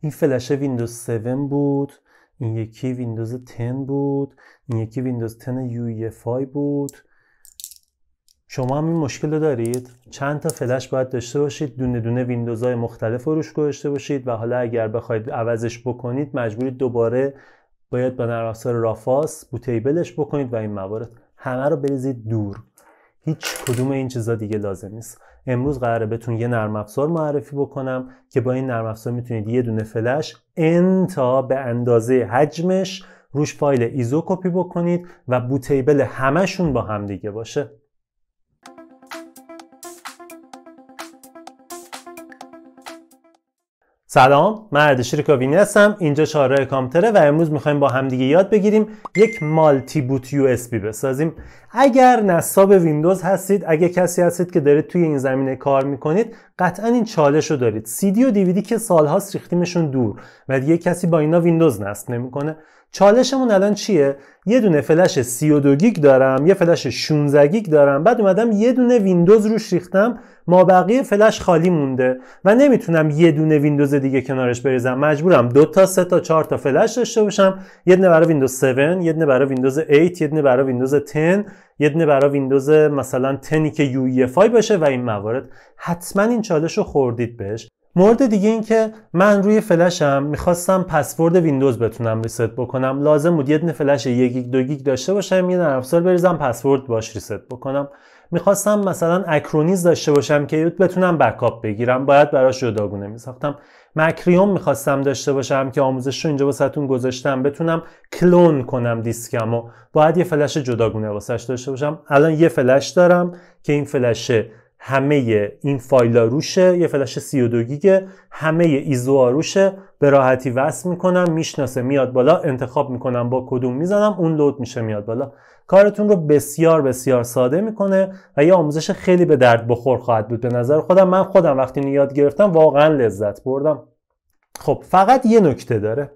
این فلش ویندوز 7 بود این یکی ویندوز 10 بود این یکی ویندوز 10 یو بود. شما هم این مشکل رو دارید؟ چند تا فلش باید داشته باشید دونه دونه ویندوز های مختلف رو روش گذاشته باشید و حالا اگر بخواید عوضش بکنید مجبورید دوباره باید با نرم افزار Rufus bootable ش بکنید و این موارد همه رو بریزید دور. هیچ کدوم این چیزا دیگه لازم نیست. امروز قراره بهتون یه نرم افزار معرفی بکنم که با این نرم افزار می‌تونید یه دونه فلش n تا به اندازه حجمش روش فایل ISO کپی بکنید و bootable همشون با هم دیگه باشه. سلام من اردشیر کاوینی هستم. اینجا چهارراه کامپیوتره و امروز می‌خوایم با همدیگه یاد بگیریم یک multiboot USB بسازیم. اگر نصاب ویندوز هستید اگه کسی هستید که دارید توی این زمینه کار می‌کنید قطعا این چالش رو دارید. سی دی و دیویدی که سالهاست ریختیمشون دور و دیگه کسی با اینا ویندوز نصب نمی‌کنه. چالشمون الان چیه؟ یه دونه فلش 32 گیگ دارم یه فلش 16 گیگ دارم. بعد اومدم یه دونه ویندوز روش ریختم ما بقیه فلش خالی مونده و نمی‌تونم یه دونه ویندوز دیگه کنارش بریزم. مجبورم دو تا سه تا چهار تا فلش داشته باشم. یه دونه برای ویندوز 7 یه دونه برای ویندوز 8 یه دونه برای ویندوز 10 یه دونه برای ویندوز مثلا 10 که یو باشه و این موارد. حتما این چالش رو خوردید بهش. مورد دیگه این که من روی فلشم می‌خواستم پسورد ویندوز بتونم reset بکنم. لازم بود یه فلش یک گیگ دو گیگ داشته باشم یه نرم افزار بریزم پسورد باش reset بکنم. می‌خواستم مثلا Acronis داشته باشم که بتونم backup بگیرم. باید براش جداگونه میساختم. مکریوم می‌خواستم داشته باشم که آموزش رو اینجا واسهتون گذاشتم بتونم کلون کنم دیسکمو. باید یه فلش جداگونه واسش داشته باشم. الان یه فلش دارم که این فلش همه این فایل روشه یه فلش 32 گیگه همه ایزو روشه. به راحتی وصل می‌کنم می‌شناسه میاد بالا انتخاب می‌کنم با کدوم می‌زنم اون لود میشه میاد بالا. کارتون رو بسیار بسیار ساده می‌کنه و یه آموزش خیلی به درد بخور خواهد بود به نظر خودم. من خودم وقتی یاد گرفتم واقعا لذت بردم. خب فقط یه نکته داره.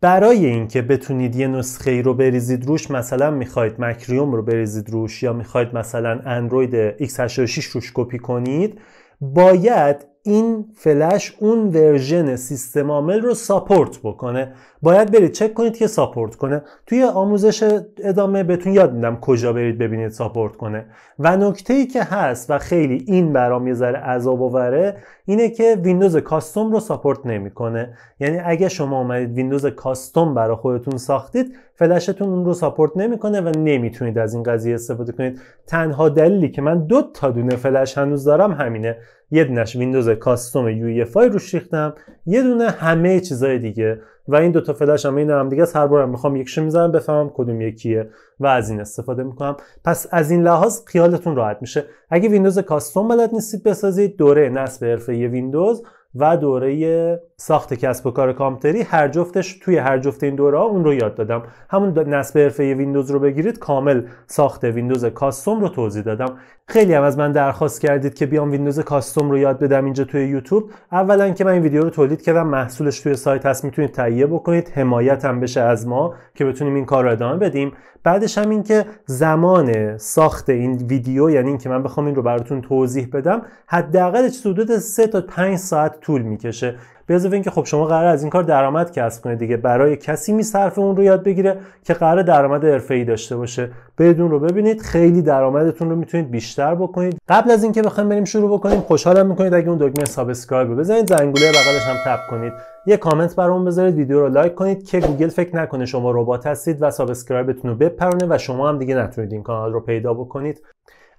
برای اینکه بتونید یه نسخه ای رو بریزید روش مثلا می‌خواید Macrium رو بریزید روش یا می‌خواید مثلا اندروید x86 روش کپی کنید باید این فلش اون version سیستم عامل رو support بکنه. باید برید چک کنید که support کنه. توی آموزش ادامه بهتون یاد میدم کجا برید ببینید support کنه. و نکته ای که هست و خیلی این برام یه ذره عذاب آوره اینه که ویندوز custom رو support نمی‌کنه. یعنی اگه شما اومدید ویندوز custom برای خودتون ساختید فلشتون اون رو support نمی‌کنه و نمی‌تونید از این قضیه استفاده کنید. تنها دلیلی که من دو تا دونه فلش هنوز دارم همینه. یه دونش ویندوز custom یو روش ریختم یه دونه همه چیزای دیگه. و این دو تا فلش هم عین هم دیگه هر بارم می‌خوام یکشو می‌زنم بفهمم کدوم یکیه و از این استفاده می‌کنم. پس از این لحاظ خیالتون راحت میشه. اگه ویندوز custom بلد نیستید بسازید. دوره نصب حرفه ویندوز و دوره ساخت کسب و کار کامپیوتری هر جفتش توی هر جفت این دوره ها اون رو یاد دادم. همون نصب حرفه ویندوز رو بگیرید کامل ساخت ویندوز custom رو توضیح دادم. خیلی هم از من درخواست کردید که بیام ویندوز custom رو یاد بدم اینجا توی یوتیوب. اولا که من این ویدیو رو تولید کردم محصولش توی سایت هست می‌تونید تهیه بکنید. حمایت هم بشه از ما که بتونیم این کار رو ادامه بدیم. بعدش هم این که زمان ساخت این ویدیو یعنی اینکه من بخوام این رو براتون توضیح بدم حداقل حدود 3 تا 5 ساعت طول می‌کشه. به اضافه اینکه خب شما قرار از این کار درآمد کسب کنید دیگه. برای کسی میصرفه اون رو یاد بگیره که قرار درآمد حرفه‌ای داشته باشه. بدون رو ببینید خیلی درآمدتون رو می‌تونید بیشتر بکنید. قبل از اینکه بخوایم بریم شروع بکنیم خوشحالم می‌کنید اگه اون دکمه subscribe رو بزنید. زنگوله بغلش هم tap کنید. یه کامنت برام بذارید ویدیو رو like کنید که گوگل فکر نکنه شما ربات هستید و subscribe تون رو بپرونه و شما هم دیگه نتونید این کانال رو پیدا بکنید.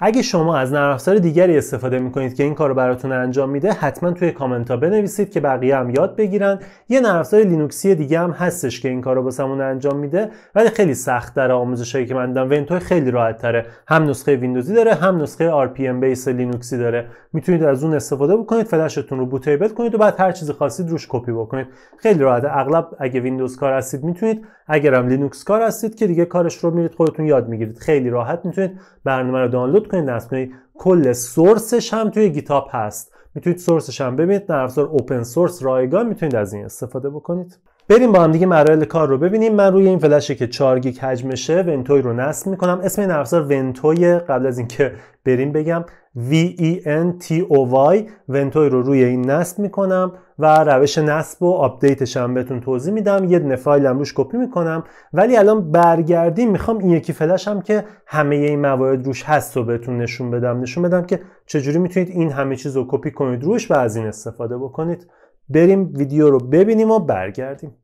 اگه شما از نرم افزار دیگری استفاده می‌کنید که این کار رو براتون انجام میده حتما توی کامنت ها بنویسید که بقیه هم یاد بگیرن. یه نرم افزار لینوکسی دیگه هم هستش که این کار رو واسمون انجام میده ولی خیلی سخت در آموزشایی که من دادم Ventoy خیلی راحت تره هم نسخه ویندوزی داره هم نسخه RPM base لینوکسی داره. می‌تونید از اون استفاده بکنید فلشتون رو bootable کنید و بعد هر چیزی خواستید روش کپی بکنید. خیلی راحته اغلب اگه ویندوز کار هستید می‌تونید. اگرم لینوکس کار هستید که دیگه کارش رو میرید خودتون یاد می‌گیرید. خیلی راحت می‌تونید برنامه رو دانلود کنید نصب کنید. کل source ش هم توی GitHub هست. می‌تونید source ش هم ببینید. نرم افزار open source رایگان می‌تونید از این استفاده بکنید. بریم با هم دیگه مراحل کار رو ببینیم. من روی این فلشه که 4 گیگ حجمشه Ventoy رو نصب می‌کنم. اسم این افزار Ventoy قبل از اینکه بریم بگم V E N T O Y. Ventoy رو روی این نصب می‌کنم و روش نصب و update ش هم بهتون توضیح میدم. یه دونه فایلم روش کپی می‌کنم. ولی الان برگردیم می‌خوام این یکی فلش هم که همه این موارد روش هست و بهتون نشون بدم. نشون بدم که چجوری می‌تونید این همه چیز رو کپی کنید روش و از این استفاده بکنید. بریم ویدیو رو ببینیم و برگردیم.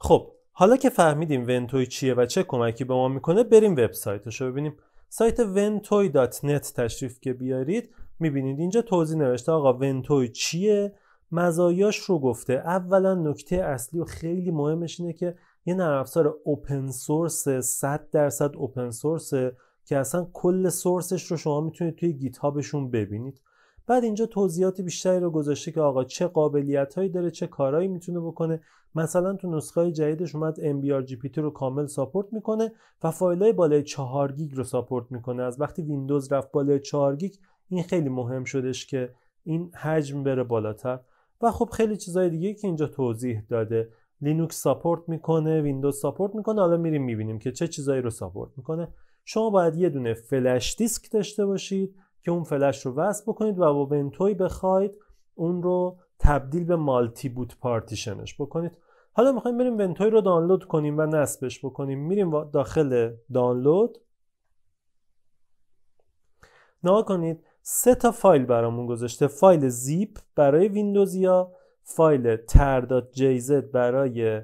خب حالا که فهمیدیم ونتوی چیه و چه کمکی به ما می‌کنه بریم وبسایتش رو ببینیم. سایت ventoy.net تشریف که بیارید می‌بینید اینجا توضیح نوشته آقا ونتوی چیه؟ مزایاش رو گفته. اولا نکته اصلی و خیلی مهمش اینه که یه نرم افزار open source 100 درصد open source که اصلا کل source ش رو شما می‌تونید توی GitHub شون ببینید. بعد اینجا توضیحات بیشتری رو گذاشته که آقا چه قابلیت هایی داره چه کارهایی می‌تونه بکنه. مثلا تو نسخه های جدیدش اومد MBR رو کامل support می‌کنه و فایل های بالای 4 گیگ رو support می‌کنه. از وقتی ویندوز رفت بالای 4 گیگ این خیلی مهم شدش که این حجم بره بالاتر. و خب خیلی چیزهای دیگه که اینجا توضیح داده. لینوکس support می‌کنه ویندوز support می‌کنه. حالا میریم می‌بینیم که چه چیزایی رو support می‌کنه. شما باید یه دونه flash disk داشته باشید که اون فلش رو وصل بکنید و با Ventoy بخواید اون رو تبدیل به multiboot partition ش بکنید. حالا می‌خوایم بریم Ventoy رو دانلود کنیم و نصبش بکنیم. میریم داخل دانلود. نگا کنید سه تا فایل برامون گذاشته. فایل زیپ برای ویندوزیا فایل tar.gz برای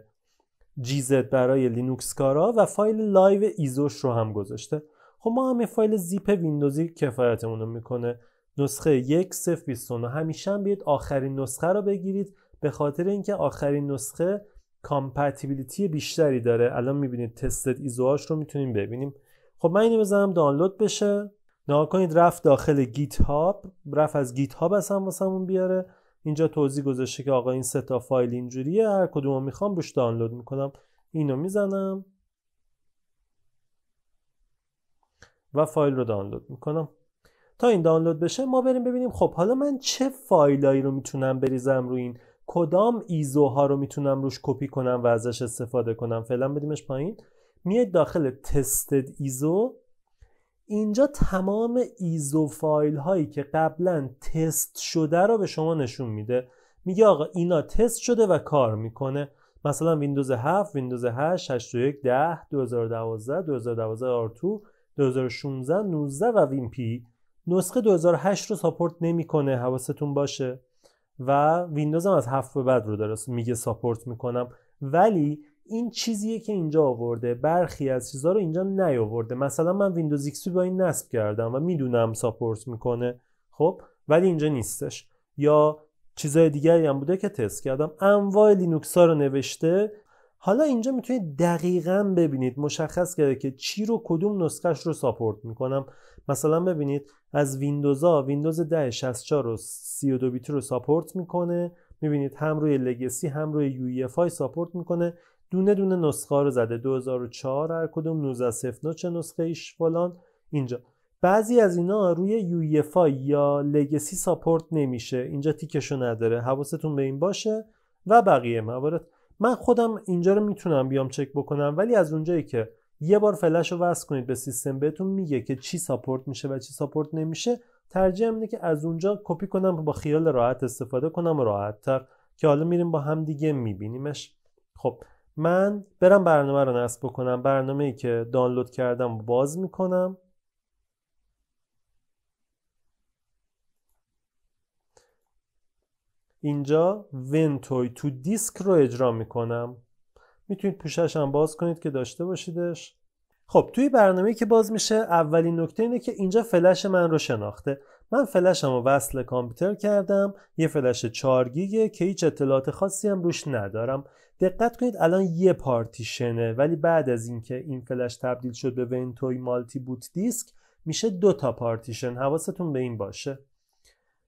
GZ برای لینوکس کارا و فایل live ISO ش رو هم گذاشته. خب ما هم فایل زیپ ویندوزی کفایتمون رو می‌کنه. نسخه یک صفر 29 همیشه هم بیاید آخرین نسخه رو بگیرید. به خاطر اینکه آخرین نسخه compatibility بیشتری داره. الان می‌بینید tested ISO هاش رو می‌تونیم ببینیم. خب من اینو بزنم دانلود بشه. نگا کنید رفت داخل GitHub رفت از GitHub اصلا واسمون بیاره. اینجا توضیح گذاشته که آقا این سه تا فایل اینجوریه هر کدومو می‌خوام روش دانلود می‌کنم. اینو می‌زنم و فایل رو دانلود می‌کنم. تا این دانلود بشه ما بریم ببینیم خب حالا من چه فایلایی رو می‌تونم بریزم روی این؟ کدام ISO ها رو می‌تونم روش کپی کنم و ازش استفاده کنم؟ فعلا بدیمش پایین. میاد داخل tested ISO. اینجا تمام ISO file هایی که قبلا تست شده رو به شما نشون میده. میگه آقا اینا تست شده و کار می‌کنه. مثلا ویندوز 7 ویندوز 8 81 10 2012 2012 R2 2016 19 و WinPE. نسخه 2008 رو support نمی‌کنه حواستون باشه. و ویندوز هم از هفت به بعد رو داره میگه support می‌کنم. ولی این چیزیه که اینجا آورده. برخی از چیزها رو اینجا نیاورده. مثلا من ویندوز XP با این نصب کردم و می‌دونم support می‌کنه. خب؟ ولی اینجا نیستش. یا چیزای دیگری هم بوده که تست کردم. انواع لینوکس ها رو نوشته. حالا اینجا می‌تونید دقیقا ببینید. مشخص کرده که چی رو کدوم نسخهش رو support می‌کنم. مثلا ببینید از ویندوز ها ویندوز 10 64 و 32 بیت رو support می‌کنه. می‌بینید هم روی legacy هم روی UEFI support می‌کنه. دونه دونه نسخه رو زده. 2004 هر کدوم 1909 چه نسخه ایش فلان. اینجا. بعضی از اینا روی UEFI یا legacy support نمیشه. اینجا تیکشو نداره. حواستون به این باشه و بقیه موارد. من خودم اینجا رو می‌تونم بیام چک بکنم ولی از اونجایی که یه بار فلش رو وصل کنید به سیستم بهتون میگه که چی support میشه و چی support نمیشه. ترجیح اینه که از اونجا کپی کنم با خیال راحت استفاده کنم راحت تر که حالا میریم با هم دیگه میبینیمش. خب من برم برنامه رو نصب بکنم. برنامه ای که دانلود کردم باز می‌کنم. اینجا ونتوی تو دیسک رو اجرا می‌کنم. می‌تونید پوشش هم باز کنید که داشته باشیدش. خب توی برنامه که باز میشه اولین نکته اینه که اینجا فلش من رو شناخته. من فلشم رو وصل کامپیوتر کردم. یه فلش 4 گیگه که هیچ اطلاعات خاصی هم روش ندارم. دقت کنید الان یه پارتیشنه ولی بعد از اینکه این فلش تبدیل شد به Ventoy multiboot دیسک میشه دو تا پارتیشن. حواستون به این باشه.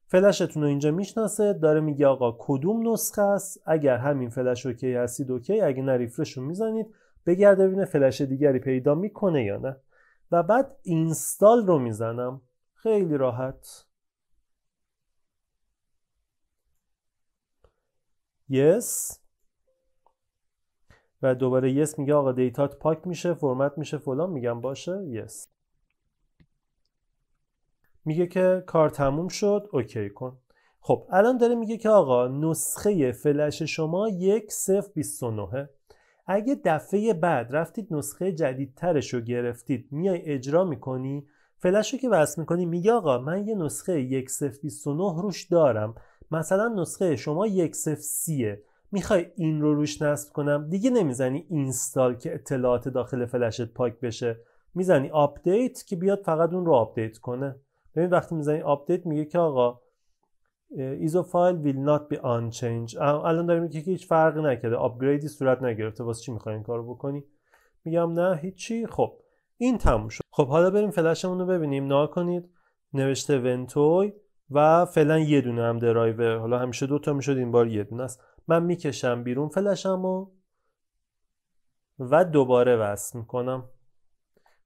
فلشتون رو اینجا می‌شناسه داره میگه آقا کدوم نسخه است؟ اگر همین فلش OK هستید OK. اگه نه refresh رو می‌زنید. بگرده ببینه فلش دیگری پیدا می‌کنه یا نه. و بعد install رو می‌زنم. خیلی راحت. Yes. و دوباره yes میگه آقا دیتات پاک میشه فرمت میشه فلان. میگم باشه yes. میگه که کار تموم شد OK کن. خب الان داره میگه که آقا نسخه فلش شما یک صفر 29 اگه دفعه بعد رفتید نسخه جدیدترش رو گرفتید میای اجرا می‌کنی فلش رو که وصل می‌کنی میگه آقا من یه نسخه یک صفر 29 روش دارم. مثلا نسخه شما یک صفر سیه. می‌خوای این رو روش نصب کنم؟ دیگه نمی‌زنی install که اطلاعات داخل فلشت پاک بشه. می‌زنی آپدیت که بیاد فقط اون رو آپدیت کنه. ببین وقتی می‌زنی آپدیت میگه که آقا ISO file will not be unchanged الان داریم که هیچ فرقی نکرده. upgrade ی صورت نگرفته. واسه چی می‌خوای این کارو بکنی؟ میگم نه هیچی. خب این تموم شد. خب حالا بریم فلشمون رو ببینیم. نگا کنید. نوشته Ventoy و فعلا یه دونه هم درایوه حالا همیشه دوتا می‌شد این بار یه دونه است. من می‌کشم بیرون فلشمو و دوباره وصل می‌کنم.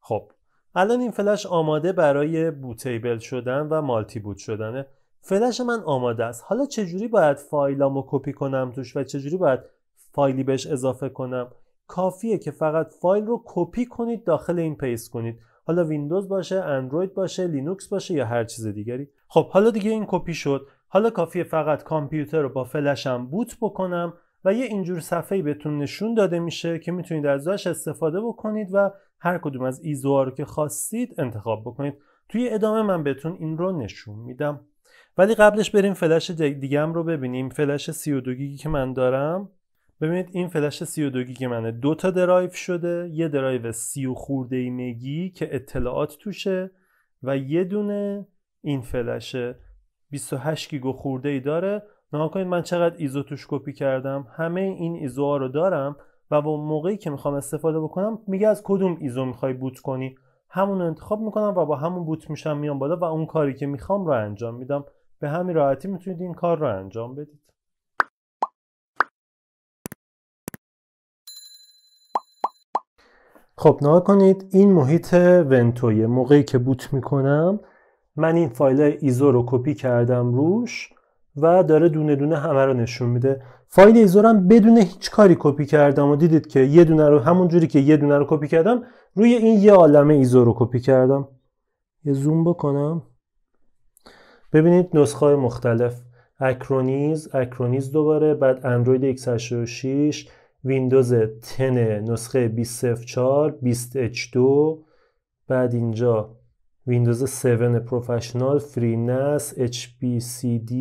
خب الان این فلش آماده برای bootable شدن و multiboot شدنه. فلش من آماده است. حالا چجوری باید فایلامو کپی کنم توش و چجوری باید فایلی بهش اضافه کنم؟ کافیه که فقط فایل رو کپی کنید داخل این paste کنید. حالا ویندوز باشه اندروید باشه لینوکس باشه یا هر چیز دیگری. خب حالا دیگه این کپی شد. حالا کافیه فقط کامپیوتر رو با فلشم boot بکنم و یه اینجور صفحه بهتون نشون داده میشه که می‌تونید ازش استفاده بکنید و هر کدوم از ISO ها رو که خواستید انتخاب بکنید. توی ادامه من بهتون این رو نشون میدم. ولی قبلش بریم فلش دیگه رو ببینیم. فلش 32 گیگی که من دارم. ببینید این فلش 32 گیگ منه دو تا درایو شده. یه درایو 30 خورده مگی که اطلاعات توشه و یه دونه این فلش 28 گیگ خورده ای داره. نگا کنید من چقدر ISO توش کپی کردم. همه این ISO ها رو دارم و با موقعی که می‌خوام استفاده بکنم میگه از کدوم ISO می‌خوای boot کنی. همون انتخاب می‌کنم و با همون boot میشم میام بالا و اون کاری که می‌خوام رو انجام میدم. به همین راحتی می‌تونید این کار رو انجام بدید. خب نگا کنید این محیط Ventoy ه موقعی که boot می‌کنم من این فایل ISO رو کپی کردم روش و داره دونه دونه همه رو نشون میده. فایل ISO هم بدون هیچ کاری کپی کردم و دیدید که یه دونه رو همون جوری که یه دونه رو کپی کردم روی این یه عالمه ISO رو کپی کردم. یه زوم بکنم. ببینید نسخه های مختلف. Acronis Acronis دوباره بعد اندروید x86 ویندوز 10 نسخه 2004 20H2 بعد اینجا ویندوز 7 Professional FreeNAS HBCD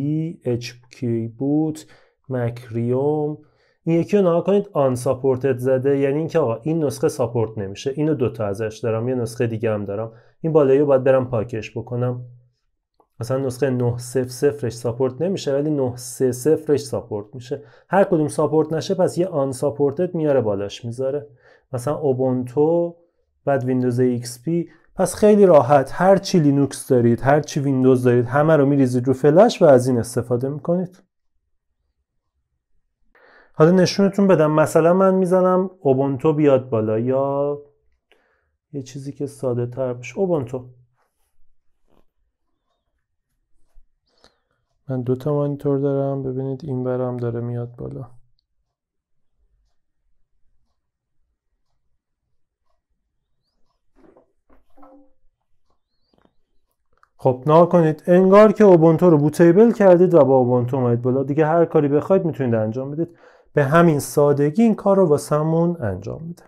HP boot Macrium این یکی رو نگاه کنید unsupported زده. یعنی اینکه آقا این نسخه support نمیشه. اینو دوتا ازش دارم یه نسخه دیگه هم دارم. این بالایی رو باید برم پاکش بکنم. مثلا نسخه 900 support نمیشه ولی 930 support میشه. هر کدوم support نشه پس یه unsupported میاره بالاش می‌ذاره. مثلا اوبونتو بعد ویندوز XP پس خیلی راحت. هر چی لینوکس دارید هر چی ویندوز دارید همه رو میریزید رو فلش و از این استفاده می‌کنید. حالا نشونتون بدم. مثلا من می‌زنم اوبونتو بیاد بالا یا یه چیزی که ساده تر بشه اوبونتو. من دو تا مانیتور دارم. ببینید این برم داره میاد بالا. خب نا کنید انگار که اوبونتو رو بوتیبل کردید و با اوبونتو اومدید بالا. دیگه هر کاری بخواید می‌تونید انجام بدید. به همین سادگی این کار رو واسمون انجام میده.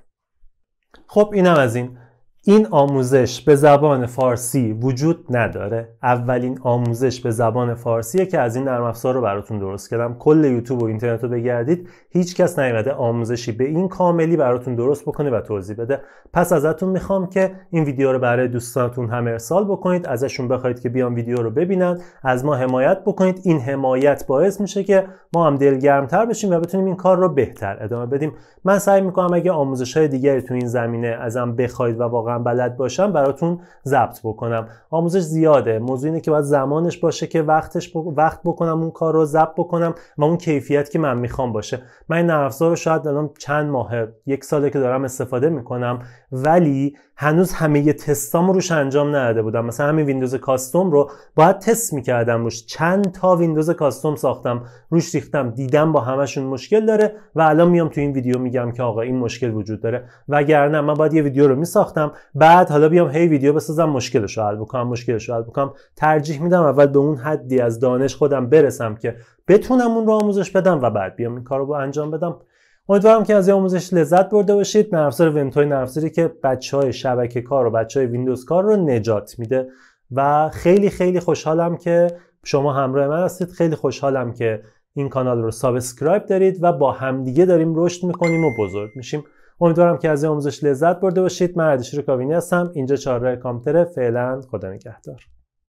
خب اینم از این. این آموزش به زبان فارسی وجود نداره. اولین آموزش به زبان فارسیه که از این نرم افزار رو براتون درست کردم. کل یوتیوب و اینترنت رو بگردید. هیچ کس نیومده آموزشی به این کاملی براتون درست بکنه و توضیح بده. پس ازتون می‌خوام که این ویدیو رو برای دوستانتون هم ارسال بکنید. ازشون بخواید که بیان ویدیو رو ببینن. از ما حمایت بکنید. این حمایت باعث میشه که ما هم دلگرمتر بشیم و بتونیم این کار رو بهتر ادامه بدیم. من سعی می‌کنم اگه آموزش های دیگری تو این زمینه ازم بخواید و واقعا واقعا بلد باشم براتون ضبط بکنم. آموزش زیاده. موضوع اینه که باید زمانش باشه که وقتش وقت بکنم اون کار رو ضبط بکنم و اون کیفیت که من می‌خوام باشه. من این نرم رو شاید الان چند ماه یک ساله که دارم استفاده می‌کنم ولی هنوز همه تستام روش انجام نداده بودم. مثلا همین ویندوز کاستوم رو باید تست می‌کردم روش. چند تا ویندوز کاستوم ساختم روش ریختم دیدم با همشون مشکل داره و الان میام تو این ویدیو میگم که آقا این مشکل وجود داره. وگرنه من باید یه ویدیو رو میساختم بعد حالا بیام هی ویدیو بسازم مشکلش رو حل بکنم مشکلش رو حل بکنم. ترجیح میدم اول به اون حدی از دانش خودم برسم که بتونم اون رو آموزش بدم و بعد بیام این کار رو انجام بدم. امیدوارم که از این آموزش لذت برده باشید. نرم افزار ونتوی نرم که بچه های شبکه کار و بچه های ویندوز کار رو نجات میده. و خیلی خیلی خوشحالم که شما همراه من هستید. خیلی خوشحالم که این کانال رو subscribe دارید و با همدیگه داریم رشد می‌کنیم و بزرگ میشیم. امیدوارم که از این آموزش لذت برده باشید. من اردشیر کاوینی هستم. اینجا چهارراه کامپیوتر فعلا خدا نگهدار.